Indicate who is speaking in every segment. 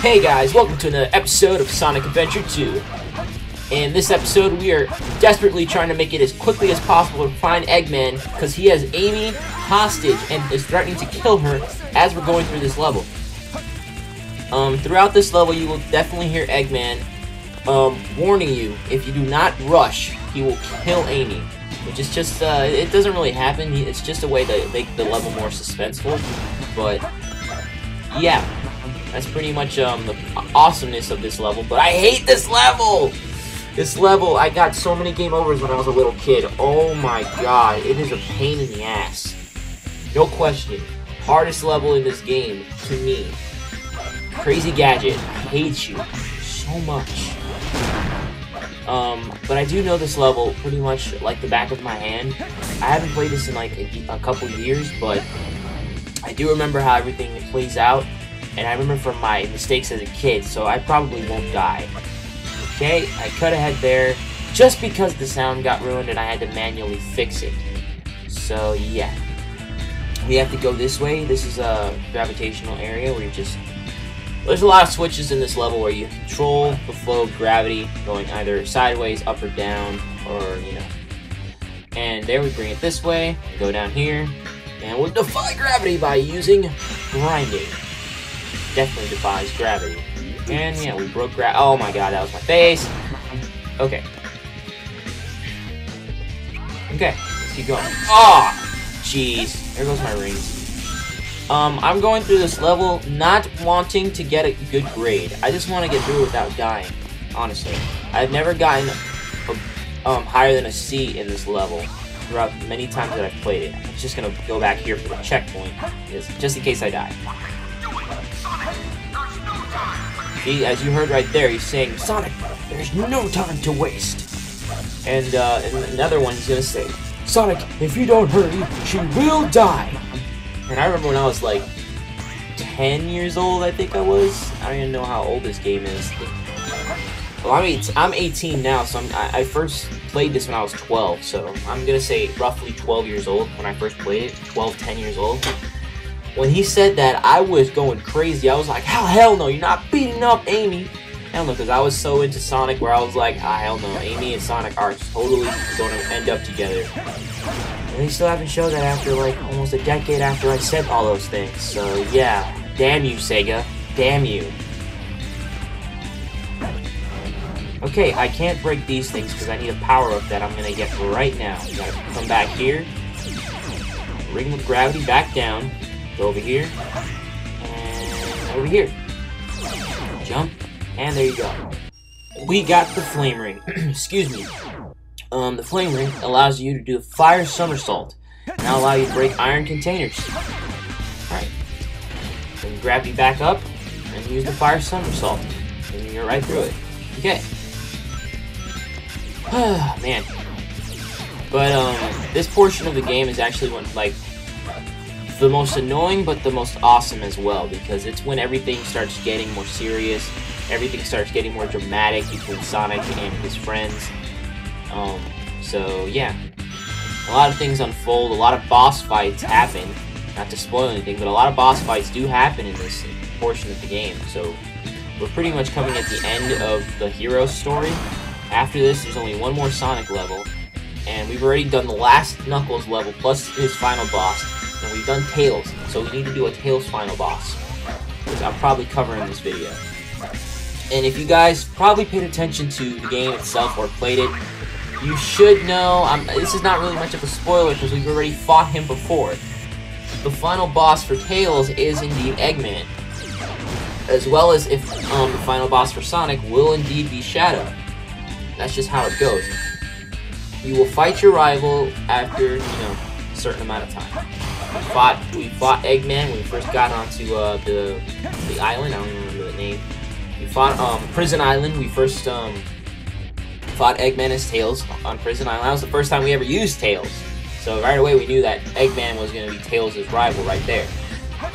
Speaker 1: Hey guys, welcome to another episode of Sonic Adventure 2. In this episode, we are desperately trying to make it as quickly as possible to find Eggman because he has Amy hostage and is threatening to kill her as we're going through this level. Um, throughout this level, you will definitely hear Eggman um, warning you if you do not rush, he will kill Amy. Which is just, uh, it doesn't really happen. It's just a way to make the level more suspenseful. But, yeah. That's pretty much um, the awesomeness of this level. But I hate this level! This level, I got so many game overs when I was a little kid. Oh my god, it is a pain in the ass. No question. Hardest level in this game, to me. Crazy Gadget, I hate you so much. Um, but I do know this level pretty much like the back of my hand. I haven't played this in like a, a couple years, but I do remember how everything plays out, and I remember from my mistakes as a kid, so I probably won't die. Okay, I cut ahead there just because the sound got ruined and I had to manually fix it. So yeah, we have to go this way. This is a gravitational area where you just there's a lot of switches in this level where you control the flow of gravity going either sideways, up or down, or, you know. And there we bring it this way, go down here, and we'll defy gravity by using grinding. Definitely defies gravity. And yeah, we broke gra- oh my god, that was my face. Okay. Okay, let's keep going. Ah! Oh, jeez. There goes my rings. Um, I'm going through this level not wanting to get a good grade. I just want to get through without dying, honestly. I've never gotten a, um, higher than a C in this level throughout many times that I've played it. I'm just going to go back here for the checkpoint, just in case I die. See, as you heard right there, he's saying, Sonic, there's no time to waste. And, uh, another one, he's to say, Sonic, if you don't hurry, she will die. And I remember when I was like 10 years old, I think I was. I don't even know how old this game is. Well, I'm, eight, I'm 18 now, so I'm, I, I first played this when I was 12, so I'm gonna say roughly 12 years old when I first played it. 12, 10 years old. When he said that, I was going crazy. I was like, hell, hell no, you're not beating up Amy. Hell no, because I was so into Sonic where I was like, ah, hell no, Amy and Sonic are totally going to end up together. And they still haven't shown that after like almost a decade after I said all those things. So yeah, damn you, Sega. Damn you. Okay, I can't break these things because I need a power-up that I'm gonna get right now. Gotta come back here, ring with gravity back down, go over here, and over here. Jump, and there you go. We got the flame ring. Excuse me. Um, the flame ring allows you to do a fire somersault. And that'll allow you to break iron containers. Alright. Then gravity back up and use the fire somersault. And you're right through it. Okay. Man. But, um, this portion of the game is actually one, like, the most annoying, but the most awesome as well, because it's when everything starts getting more serious, everything starts getting more dramatic between Sonic and his friends. Um, so, yeah. A lot of things unfold, a lot of boss fights happen. Not to spoil anything, but a lot of boss fights do happen in this portion of the game. So, we're pretty much coming at the end of the hero story. After this, there's only one more Sonic level. And we've already done the last Knuckles level, plus his final boss. And we've done Tails, so we need to do a Tails final boss. Which I'll probably cover in this video. And if you guys probably paid attention to the game itself or played it, you should know, this is not really much of a spoiler because we've already fought him before. The final boss for Tails is indeed Eggman. As well as if um, the final boss for Sonic will indeed be Shadow. That's just how it goes. You will fight your rival after, you know, a certain amount of time. We fought, we fought Eggman when we first got onto uh, the, the island, I don't even remember the name. We fought um, Prison Island, we first um, fought Eggman as Tails on Prison Island. That was the first time we ever used Tails. So right away we knew that Eggman was going to be Tails' rival right there.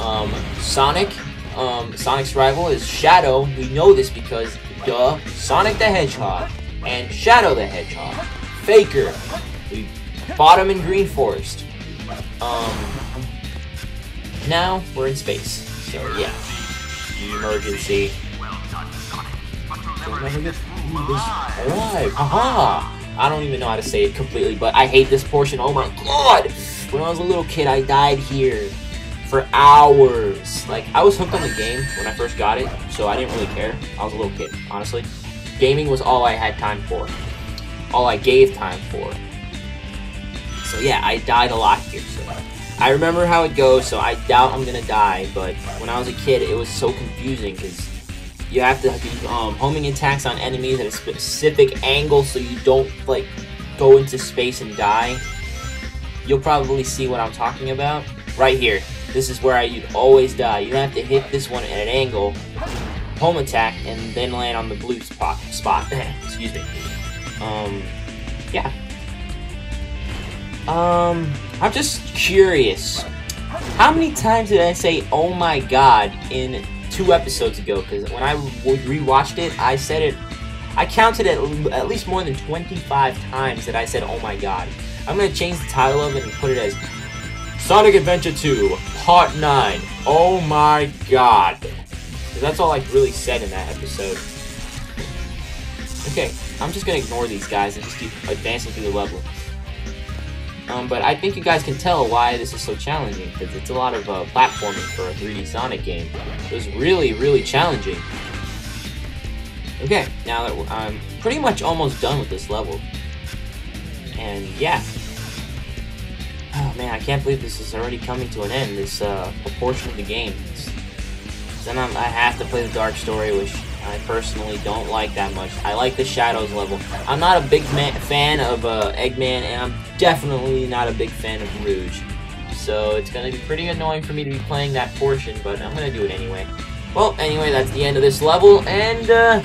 Speaker 1: Um, Sonic, um, Sonic's rival is Shadow. We know this because, duh, Sonic the Hedgehog and Shadow the Hedgehog. Faker. We fought him in Green Forest. Um, now we're in space. So yeah, emergency. Alive. Haha! I don't even know how to say it completely, but I hate this portion. Oh my god! When I was a little kid, I died here for hours. Like, I was hooked on the game when I first got it, so I didn't really care. I was a little kid, honestly. Gaming was all I had time for. All I gave time for. So yeah, I died a lot here, so I remember how it goes, so I doubt I'm gonna die, but when I was a kid, it was so confusing, because you have to do um, homing attacks on enemies at a specific angle so you don't, like, go into space and die. You'll probably see what I'm talking about. Right here. This is where I, you'd always die. You have to hit this one at an angle, home attack, and then land on the blue spot. spot. Excuse me. Um, yeah. Um, I'm just curious. How many times did I say, oh my god, in two episodes ago? Because when I rewatched it, I said it, I counted it at least more than 25 times that I said, oh my god. I'm going to change the title of it and put it as Sonic Adventure 2, Part 9. Oh my god. That's all I really said in that episode. Okay, I'm just gonna ignore these guys and just keep advancing through the level. Um, but I think you guys can tell why this is so challenging, because it's a lot of uh, platforming for a 3D Sonic game. It was really, really challenging. Okay, now that I'm pretty much almost done with this level. And yeah. Oh man, I can't believe this is already coming to an end, this uh, proportion of the game. Then I'm, I have to play the Dark Story, which I personally don't like that much. I like the Shadows level. I'm not a big fan of uh, Eggman, and I'm definitely not a big fan of Rouge. So it's going to be pretty annoying for me to be playing that portion, but I'm going to do it anyway. Well, anyway, that's the end of this level, and, uh,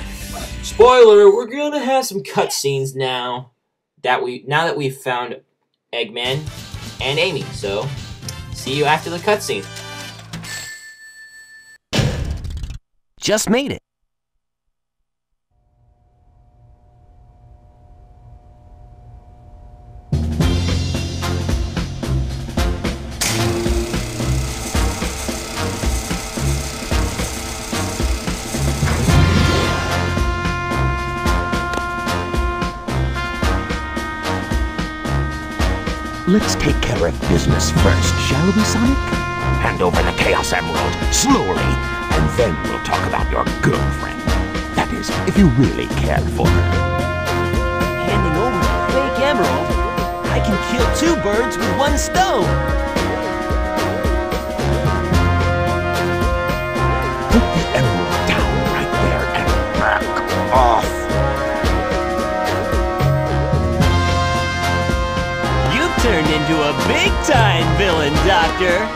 Speaker 1: spoiler, we're going to have some cutscenes now that we, now that we've found Eggman and Amy, so see you after the cutscene.
Speaker 2: Just made it. Let's take care of business first, shall we, Sonic? Hand over the Chaos Emerald, slowly, and then we'll talk about your girlfriend. That is, if you really cared for her.
Speaker 3: Handing over the fake emerald? I can kill two birds with one stone! Into a big-time villain, Doctor!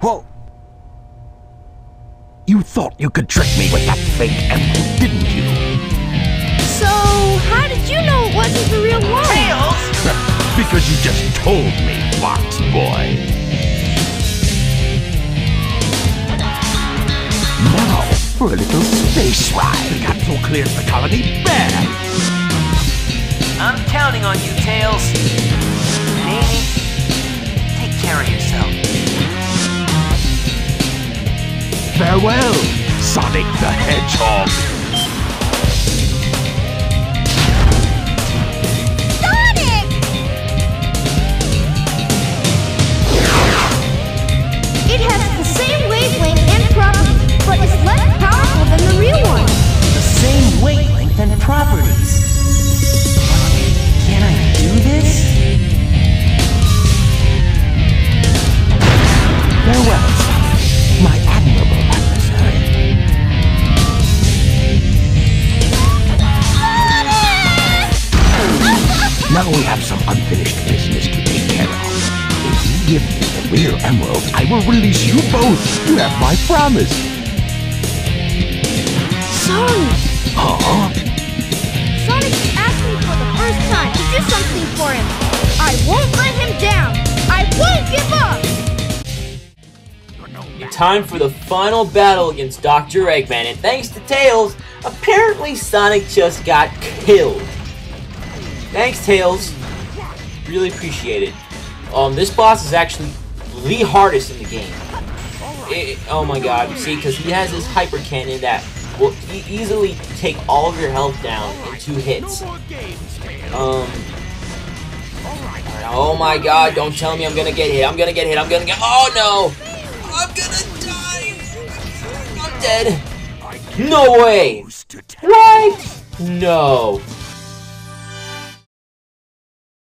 Speaker 2: Whoa! You thought you could trick me with that fake emerald, didn't you?
Speaker 4: So, how did you know it wasn't the real one?
Speaker 3: Tails!
Speaker 2: because you just told me, Fox Boy. Now, for a little space ride. The capsule clears the colony bare.
Speaker 3: I'm counting on you, Tails. Amy, take care of yourself.
Speaker 2: Farewell, Sonic the Hedgehog.
Speaker 4: Sonic! It has the same wavelength and properties, but is less powerful than the real one.
Speaker 3: The same wavelength and properties. Can I do this?
Speaker 2: Farewell, my admirable adversary. Now we have some unfinished business to take care of. If you give me the real emerald, I will release you both. You have my promise.
Speaker 4: Sorry.
Speaker 2: Huh?
Speaker 4: Sonic asked me for the first time to do something for him. I won't let him down. I won't give up.
Speaker 1: Time for the final battle against Dr. Eggman, and thanks to Tails, apparently Sonic just got killed. Thanks, Tails. Really appreciate it. Um, this boss is actually the hardest in the game. It- oh my god, see, because he has this hyper cannon that will e easily take all of your health down in two hits. Um. Oh my god, don't tell me I'm gonna get hit. I'm gonna get hit. I'm gonna get. Oh no! I'm gonna die! I'm dead! No way! What? No.